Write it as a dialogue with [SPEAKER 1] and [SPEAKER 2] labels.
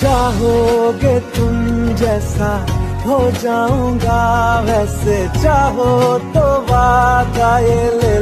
[SPEAKER 1] चाहोगे तुम जैसा हो जाऊँगा वैसे। चाहो तो वादा ये ले